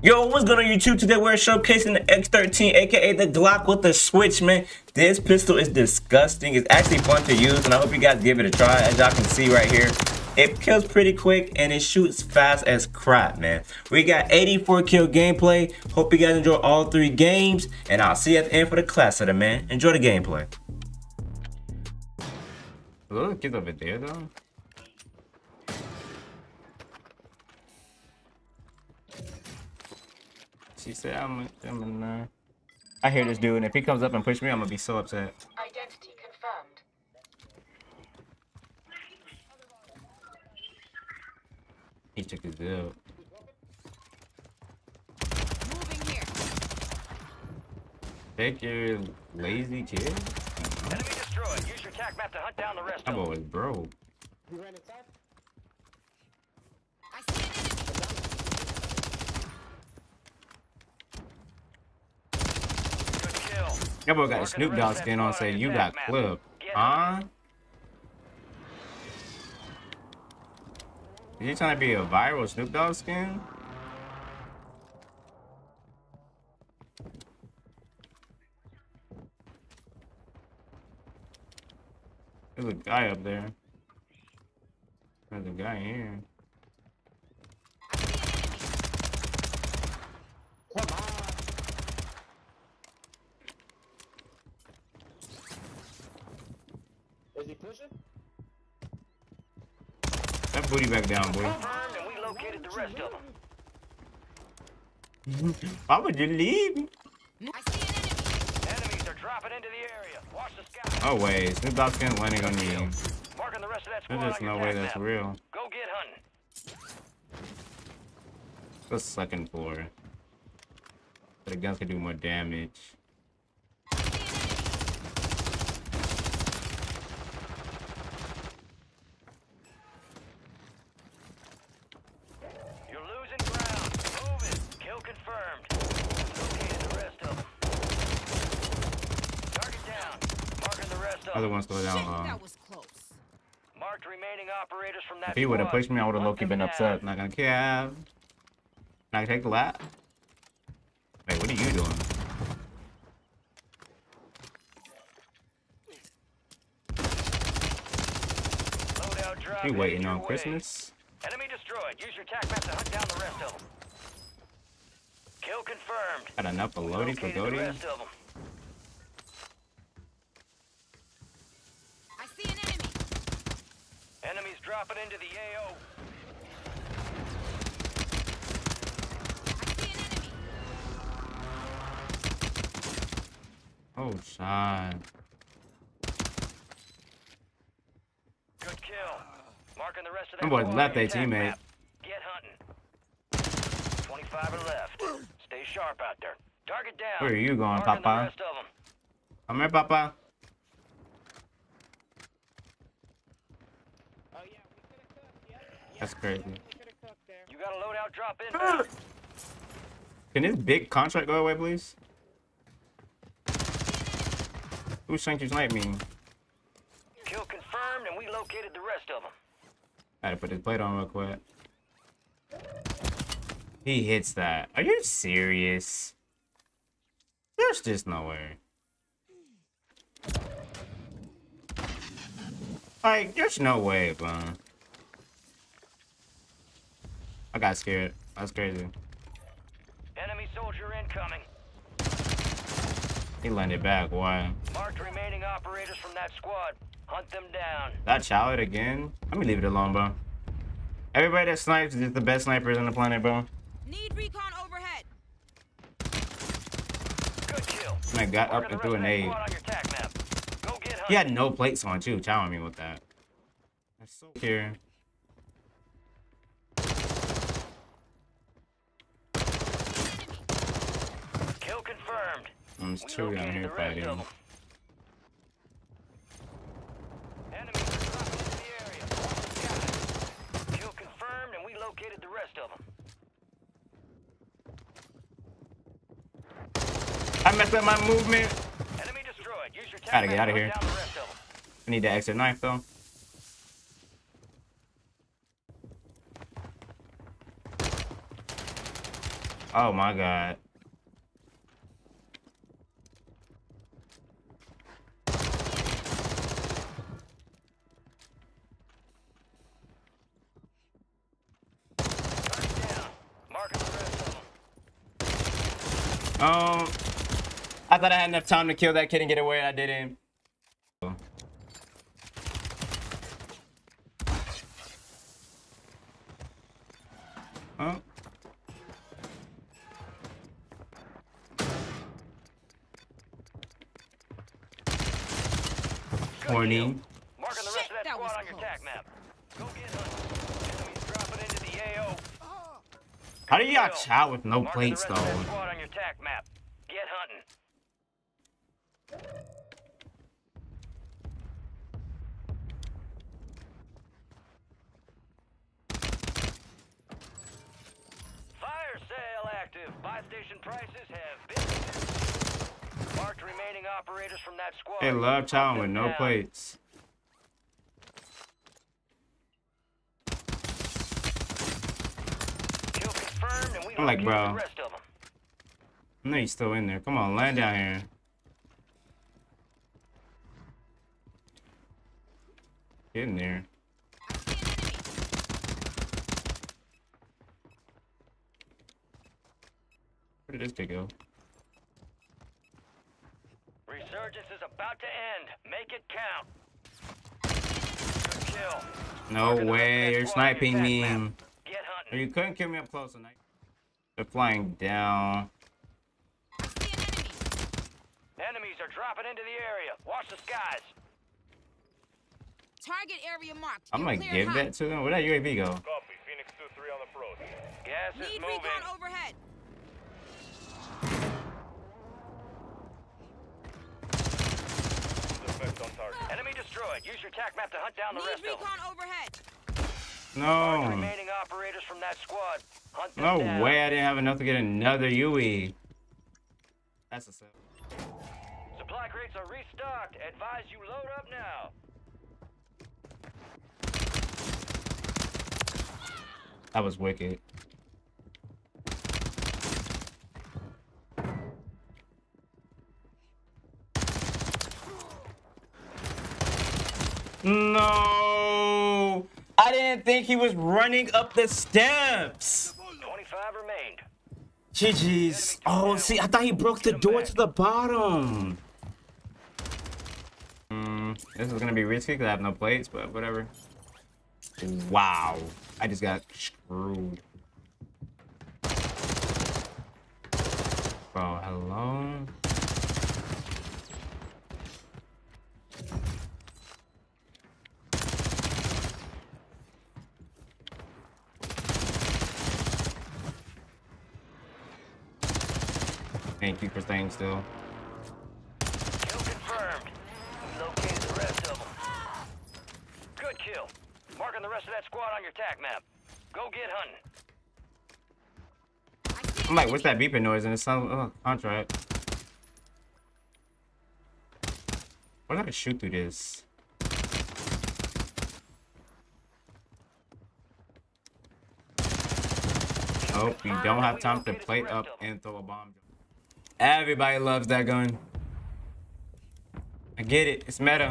Yo, what's good on YouTube? Today we're showcasing the X13, aka the Glock with the switch, man. This pistol is disgusting. It's actually fun to use, and I hope you guys give it a try. As y'all can see right here, it kills pretty quick, and it shoots fast as crap, man. We got 84 kill gameplay. Hope you guys enjoy all three games, and I'll see you at the end for the class of the man. Enjoy the gameplay. Little kids over there, though. She said, I'm, I'm in there. I hear this dude, and if he comes up and push me, I'm gonna be so upset. Identity confirmed. He took his bill. Moving here. Take your lazy kid. Enemy destroyed. Use your tac map to hunt down the rest that boy is broke. You ran inside? That boy got Snoop Dogg skin on say you got clipped. Huh? Is you trying to be a viral Snoop Dogg skin? There's a guy up there. There's a guy here. Pushing? That booty back down, boy. Why would you leave? Oh wait, Snoop Dogg skin landing on you. There's no way that's real. Go get hunting. The second floor. The guns can do more damage. Other one's still down. Uh, Marked remaining operators from that if he would have pushed me, I would have low-key been upset. Not gonna care. Not gonna take the lap. Wait, what are you doing? You waiting on Christmas? Enemy destroyed. Use your tac map to hunt down the rest of them. Kill confirmed. Got enough of loading for goading? dropping into the AO. Oh, shot. Good kill. Marking the rest of that. boy left a teammate. Get hunting. 25 are left. Stay sharp out there. Target down. Where are you going, Marking Papa? Come here, Papa. That's crazy. You got a loadout drop in. Can this big contract go away, please? Who's to snipe me? Kill confirmed, and we located the rest of them. I had to put this plate on real quick. He hits that. Are you serious? There's just no way. Like, there's no way, man. I got scared. That's crazy. Enemy soldier incoming. He landed back. Why? Marked remaining operators from that squad. Hunt them down. That child again? Let me leave it alone, bro. Everybody that snipes is the best snipers on the planet, bro. Need recon overhead. Good kill. And I got up and threw an aid. He had no plates on too, chowing me with that. That's so here. Down here fighting. I messed up my movement. Enemy destroyed. Use your Gotta get out of here. I need the extra knife though. Oh my god. Um, I thought I had enough time to kill that kid and get away, and I didn't. Huh? Horny. Marking the rest of that, that squad on your close. map. Go get hunting. Enemies dropping into the AO. How do y'all chow with no Marking plates the rest of that though? They love chowing with no plates. Kill confirmed, and we I'm like, bro. the rest of. I know he's still in there. Come on, land down here. Get in there. Where did this kid go? Resurgence is about to end. Make it count. Good kill. No Marking the rest of way, you're squad on your sniping me. map. Get hunting. You couldn't kill me up close tonight. They're flying down. Enemies are dropping into the area. Watch the skies. Target area marked. I'm gonna give hot. that to them. Where'd that UAV go? Copy. Phoenix 2-3 on approach. Gas is Need moving. recon overhead. Effect on target. Enemy destroyed. Use your tac map to hunt down the Need rest of them. overhead. No. remaining operators from that squad. Hunt them No down. way I didn't have enough to get another UE. That's a sell. Supply crates are restocked. Advise you load up now. That was wicked. No! I didn't think he was running up the steps. 25 remained. GG's. Oh, see, I thought he broke the door to the bottom. Hmm, this is gonna be risky because I have no plates, but whatever. Wow. I just got screwed. Bro, hello? Thank you for staying still. Kill confirmed. We located the rest of them. Good kill. Marking the rest of that squad on your tac map. Go get hunting. I'm like, what's that beeping noise? And it's some oh, uh, contract. What did I shoot through this? Oh, we don't have time to plate up and throw a bomb. Everybody loves that gun. I get it. It's meta.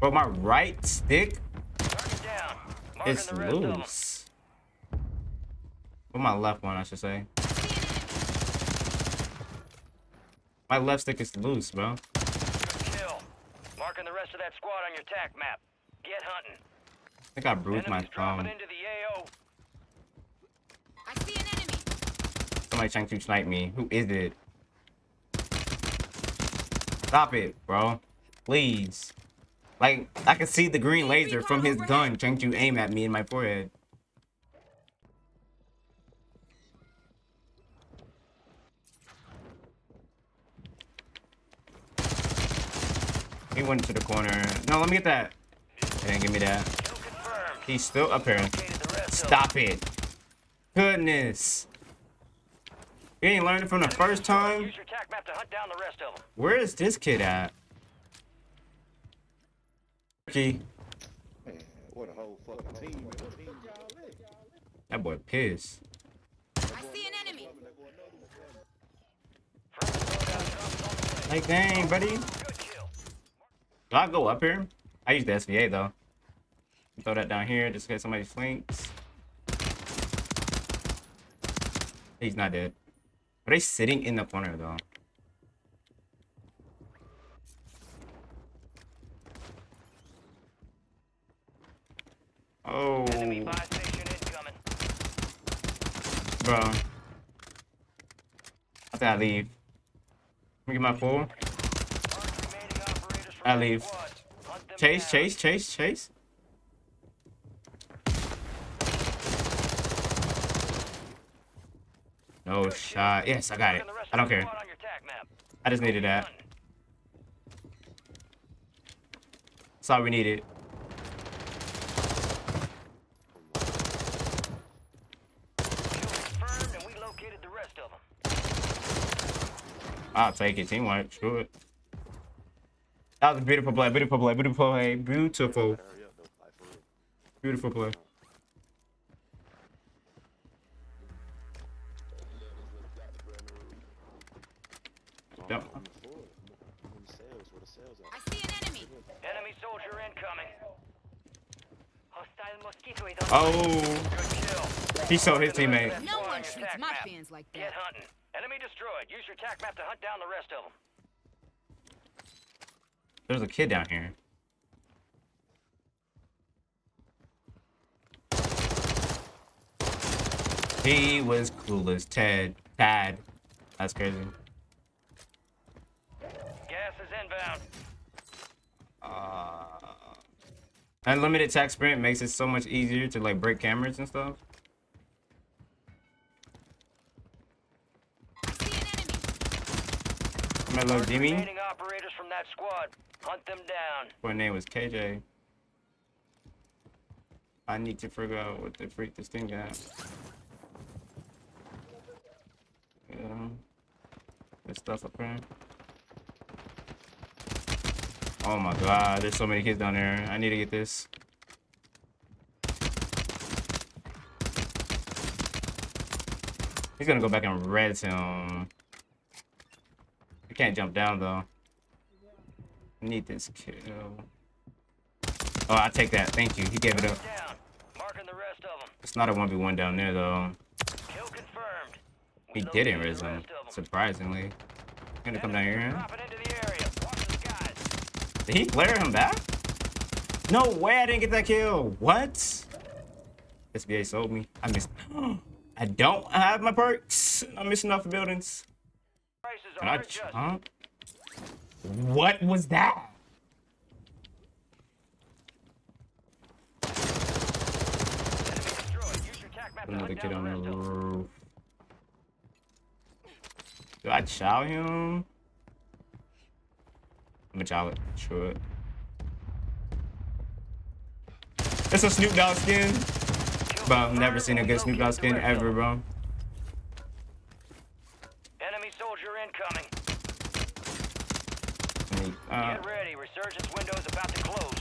But my right stick Target down. Marking is the rest of them. loose. Well, my left one, I should say. My left stick is loose, bro. Kill. Marking the rest of that squad on your tac map. Get hunting. I think I bruised my Enemies thumb. into the AO. I see an enemy. Somebody trying to snipe me. Who is it? Stop it, bro. Please. Like, I can see the green laser from his gun trying to aim at me in my forehead. He went to the corner. No, let me get that. He didn't give me that. He's still up here. Located the rest of Stop it. Goodness. You ain't learned it from the first time? Use your tac map to hunt down the rest of them. Where is this kid at? Ricky. Man, what a whole fucking team. What team y'all at? That boy pissed. I see an enemy. Like, dang, buddy. Good kill. Do I go up here? I use the SVA though. Throw that down here just in case somebody flanks. He's not dead. Are they sitting in the corner though? Oh, Enemy buy station incoming. bro. I think I leave. Let me get my full. Mark remaining operators from I leave. squad. Hunt them Chase, chase, chase, chase. Oh, no shot. Yes, I got it. I don't care. I just needed that. That's all we needed. I'll take it. Teamwork. Screw it. That was a beautiful play. Beautiful play. Beautiful play. Beautiful. Beautiful play. Oh, he saw his teammate. rest of that No one your shoots tac my map. fans like Get hunting. Enemy destroyed. Use your tac map to hunt down the rest of them. There's a kid down here. He was cool as Ted. Tad. That's crazy. Gas is inbound. Uh, unlimited tac sprint makes it so much easier to like break cameras and stuff. I. My little Jimmy. operators from that squad. Hunt them down. My name was KJ. I need to figure out what the freak this thing got. Yeah. Good stuff up here. Oh my god, there's so many kids down there. I need to get this. He's gonna go back and red him. I can't jump down though. I need this kill. Oh, I take that. Thank you. He gave it up. Down. Marking the rest of them. It's not a 1v1 down there though. Kill confirmed. He didn't res him, rest of 'em. surprisingly. I'm gonna come down here. Dropping into the area. Watch the skies. Did he flare him back? No way I didn't get that kill. What? SBA sold me. I missed. I don't have my perks. I'm missing off the buildings. Can I jump? What was that? Enemy destroyed. Use your tac map to Another kid on the the rest of 'em. roof. Do I chow him? I'm gonna chow it. Sure. it. It's a Snoop Dogg skin. Bro, I've never seen a good Snoop Dogg skin ever, bro. Enemy soldier incoming. Uh, Get ready. Resurgence window is about to close.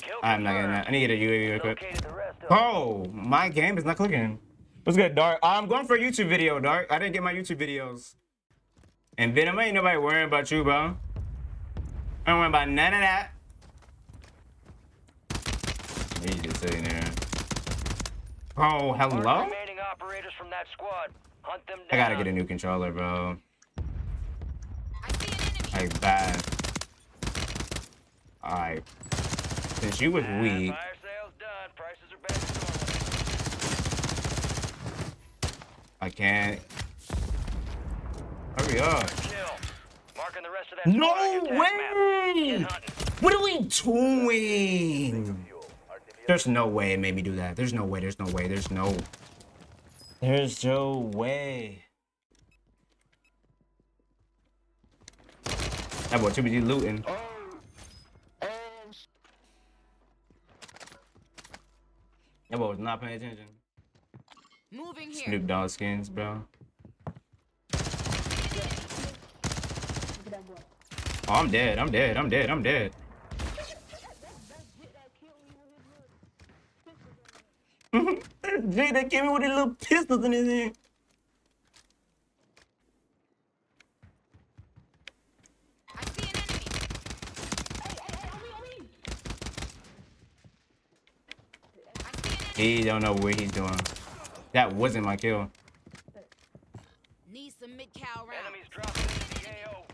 Kill I'm not getting that. I need to get a UAV real quick. Located the rest of 'em. Oh, my game is not clicking. What's good, Dark? I'm going for a YouTube video, Dark. I didn't get my YouTube videos. And Venom, ain't nobody worrying about you, bro. I don't worry about none of that. He's just sitting there. Oh, hello? remaining operators from that squad. Hunt them down. I gotta get a new controller, bro. I see an enemy. Like, bad. Alright. Since you was Ah, weak, Fire sales done. Prices are back. I can't. Hurry up. Kill. Marking the rest of that No your tac map. way! What are we doing? There's no way it made me do that. There's no way. There's no way. There's no. There's no way. That boy too busy looting. That boy was not paying attention. Moving here. Snoop Dogg skins, bro. Oh, I'm dead. I'm dead. I'm dead. I'm dead. G, they came in with his little pistols in his hand. I see an enemy. I see an enemy. He don't know what he's doing. That wasn't my kill. Need some mid-cal rounds. Enemies dropping into the AO.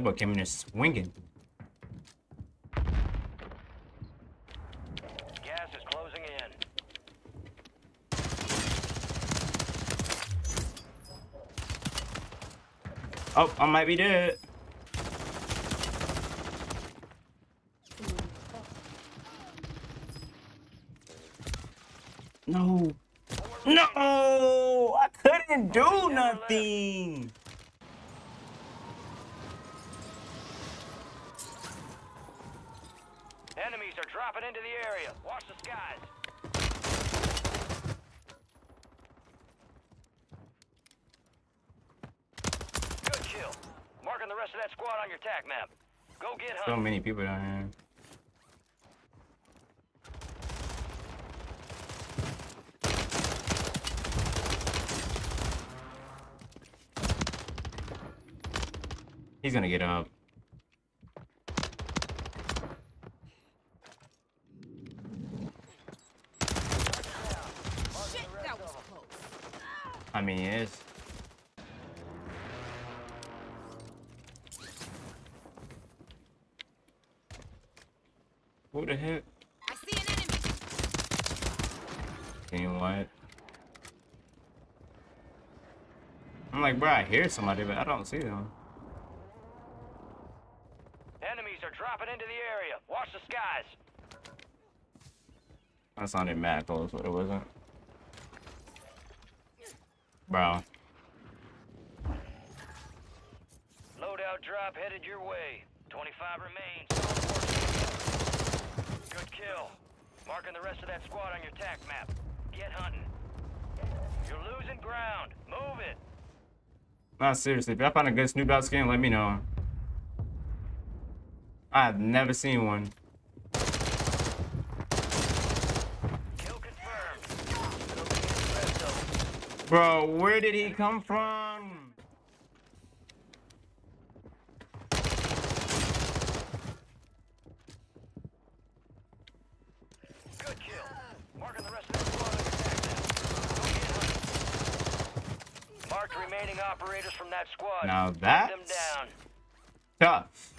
That boy came in there swinging. Gas is closing in. Oh, I might be dead. No. No! I couldn't do nothing. Enemies are dropping into the area. Watch the skies. Good kill. Marking the rest of that squad on your tac map. Go get So many people down here. He's gonna get up. Shit, that was close. I mean, yes. Who the heck? I see an enemy. Team what? I'm like, bro, I hear somebody, but I don't see them. Enemies are dropping into the area. Watch the skies. That sounded mad close, but it wasn't. Bro, Loadout drop headed your way. 25 remains. Good kill. Marking the rest of that squad on your tac map. Get hunting. You're losing ground. Move it. not seriously. If I find a good Snoop Dogg skin, let me know. I've never seen one. Kill confirmed. Located the rest of them. Bro, where did he come from? Good kill. Marking the rest of that squad on your tac map. Go get hunting. Marked remaining operators from that squad. Now Hunt that's them down. tough.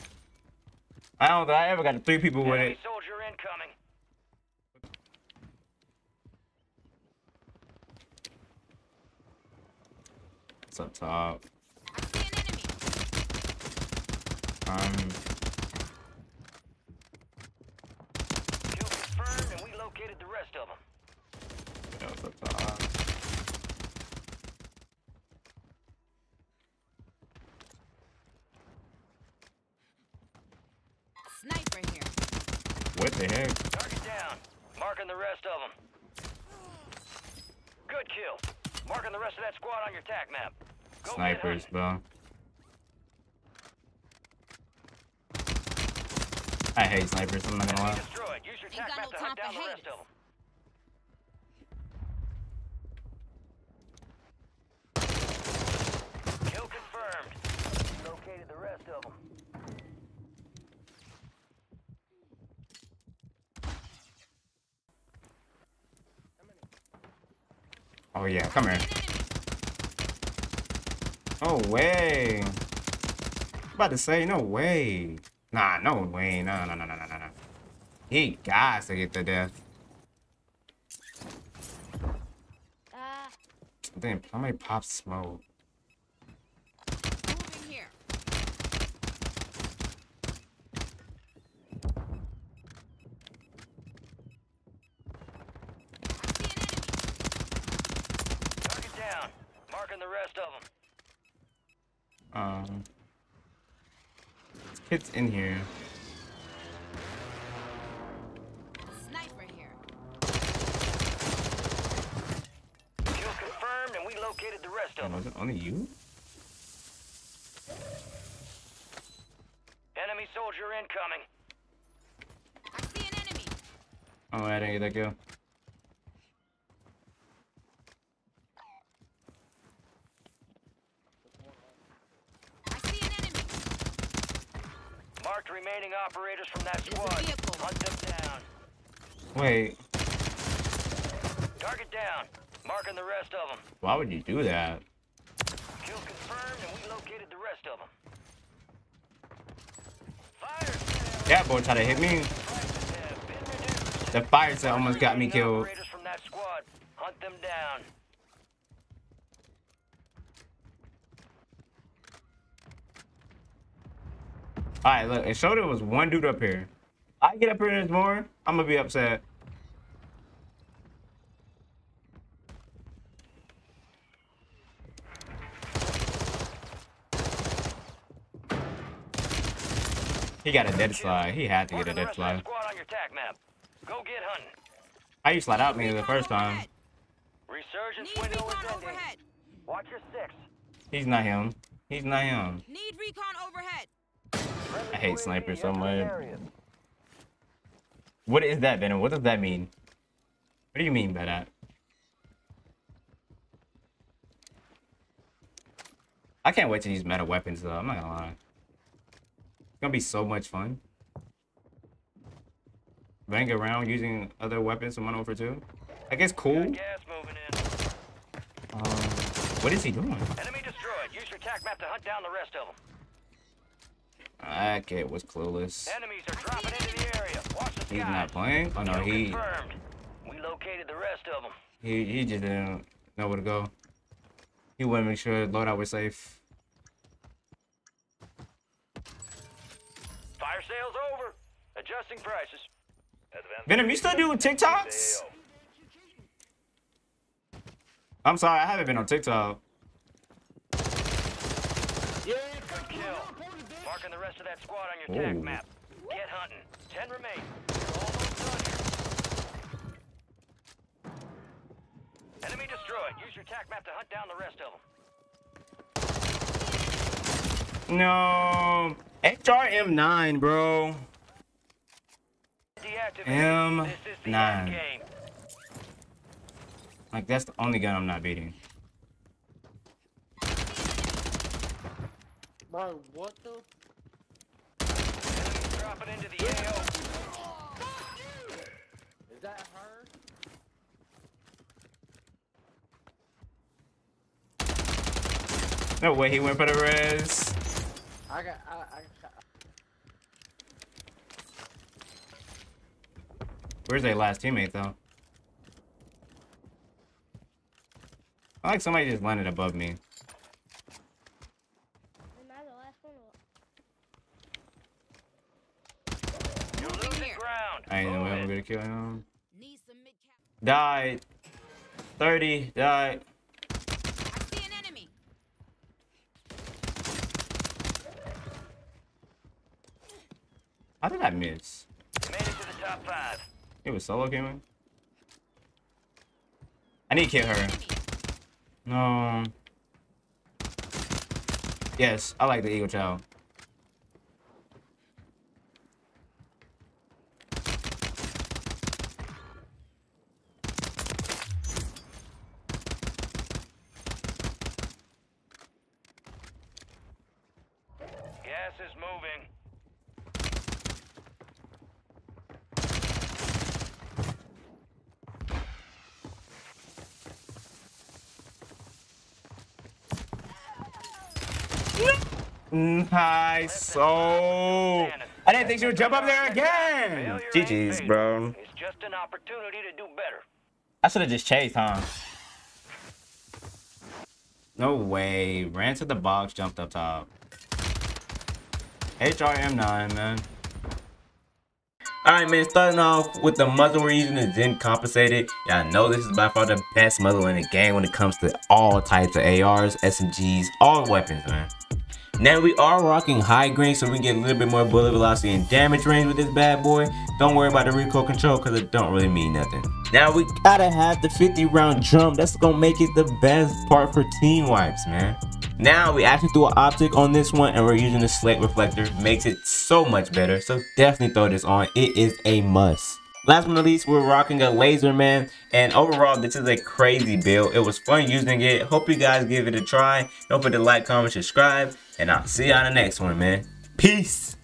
I don't think I ever got three people with it. soldier incoming. It's up top. I see an enemy. Um, Kill confirmed, and we located the rest of them. What the heck? Target down. Marking the rest of them. Good kill. Marking the rest of that squad on your tac map. Go Snipers, hunting. bro. I hate snipers, I'm not gonna Enemy lie. destroyed. Use your Ain't tac got map to hunt down the rest of them. Kill confirmed. Located the rest of them. Oh yeah, come here. No way. about to say, no way. Nah, no way. No, no, no, no, no, no, no. He got to get the death. Uh, Damn, many pop smoke? moving here. Target down. Marking the rest of them. Um, this kid's in here. Sniper here. Kill confirmed, and we located the rest of oh, them. was it only you? Enemy soldier incoming. I see an enemy. Oh, I didn't get that kill. I see an enemy. Marked remaining from that squad. Hunt them down. Wait, Target down. Marking the rest of them. why would you do that? Kill confirmed, and we located the rest of them. Fire That boy tried to hit me. prices have been reduced. The fire sale almost got me killed. From that squad. Hunt them down. Alright, look, it showed there was one dude up here. I get up here and there's more, I'm gonna be upset. He got a dead slide. He had to get a dead rest slide. squad on your tac map. Go get hunting. How you slide out me the first time? overhead. Resurgence Need window is recon ending. overhead. Watch your six. He's not him. He's not him. Need recon overhead. Friendly I hate snipers so much. What is that, Venom? What does that mean? What do you mean by that? I can't wait to use meta weapons though, I'm not gonna lie. It's gonna be so much fun. Bang around using other weapons from 1 over 2. I guess cool. Gas moving in. Um, what is he doing? Enemy destroyed. Use your tac map to hunt down the rest of them. That kid was clueless. Enemies are dropping into the area. Watch the. He's not playing? Oh no, he confirmed. We located the rest of them. he he just didn't know where to go. He wanted to make sure loadout was safe. Fire sales over. Adjusting prices. Venom, you still doing TikToks? I'm sorry, I haven't been on TikTok. Good kill. Marking the rest of that squad on your tac Ooh. map. Get hunting. Ten remain. Almost done here. Enemy destroyed. Use your tac map to hunt down the rest of them. No. HRM9, bro. M This is the nine. Like, that's the only gun I'm not beating. Bro, what the? Enemies dropping into the AO. Is that her? No way he went for the res. I got. I. I, Where's their last teammate, though? I like somebody just landed above me. Am I the last one? or- You're Moving losing here. ground. I gonna kill him. Died. 30, died. How did I miss? To. It was solo gaming? I need to kill her. No. Yes, I like the Eagle Child. Gas is moving. Nice. So. I didn't think she would jump up there again. Failure GG's, bro. It's just an opportunity to do better. I should have just chased, huh? No way. Ran to the box, jumped up top. HRM9, man. Alright, man, starting off with the muzzle we're using is Zen compensated. Y'all know this is by far the best muzzle in the game when it comes to all types of ARs, SMGs, all weapons, man. Now we are rocking high grain so we can get a little bit more bullet velocity and damage range with this bad boy. Don't worry about the recoil control because it don't really mean nothing. Now we gotta have the 50 round drum. That's gonna make it the best part for team wipes, man. Now we actually threw an optic on this one and we're using the slate reflector. Makes it so much better. So definitely throw this on. It is a must. Last but not least, we're rocking a laser man. And overall, this is a crazy build. It was fun using it. Hope you guys give it a try. Don't forget to like, comment, subscribe. And I'll see you on the next one, man. Peace.